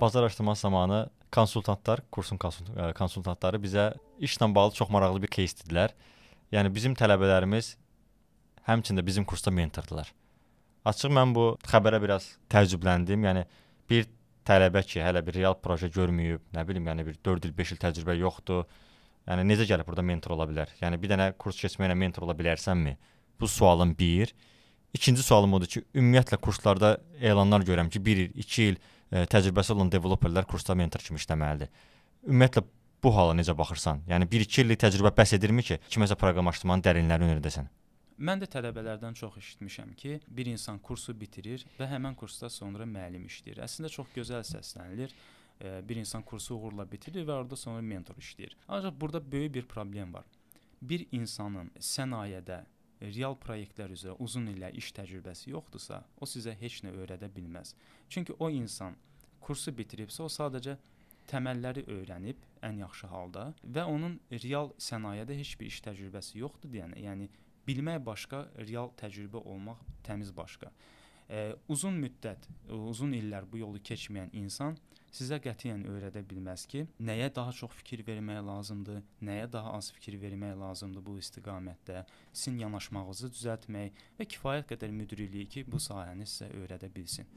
Bazar araşdırması zamanı konsultantlar, kursun konsultantları bizə işlə bağlı çox maraqlı bir кейs dedilər. Yəni bizim tələbələrimiz həmçində bizim kursda mentordular. Açıq mən bu xəbərə biraz təəccübləndim. Yəni bir tələbə ki, hələ bir real proje görməyib, nə bilim, yəni bir 4 il, 5 il təcrübə yoxdur. Yəni necə gəlib burada mentor ola bilər? Yəni bir dənə kurs keçməklə mentor ola bilərsənmi? Bu sualın 1. İkinci sualım odur ki, ümumiyyətlə kurslarda elanlar görürəm ki, 1 il, 2 il ə, təcrübəsi olan developerlər kursda mentor kimi işləməlidir. Ümumiyyətlə bu hala necə baxırsan? Yəni 1-2 illik təcrübə bəs edirmi ki, kiməsə proqramlaşdırmanın dərinlərini öyrədəsən? Mən də tələbələrdən çox eşitmişəm ki, bir insan kursu bitirir və həmin kursda sonra müəllim işləyir. Əslində çox gözəl səslənilir. Bir insan kursu uğurla bitirir və orada sonra mentor işləyir. Ancaq burada böyük bir problem var. Bir insanın sənayədə real layihələr üzrə uzun illər iş təcrübəsi yoxdursa, o sizə heç nə öyrədə bilməz. Çünki o insan kursu bitiribsə, o sadəcə təməlləri öyrənib ən yaxşı halda və onun real sənayədə heç bir iş təcrübəsi yoxdur deyənə, yəni bilmək başqa, real təcrübə olmaq təmiz başqa. E, uzun müddət, uzun illər bu yolu keçməyən insan sizə qətiyyən öyrədə bilməz ki, nəyə daha çox fikir vermək lazımdır, nəyə daha az fikir vermək lazımdır bu istiqamətdə, sizin yanaşmağınızı düzəltmək və kifayət qədər müdüriliyi ki, bu sahəni sizə öyrədə bilsin.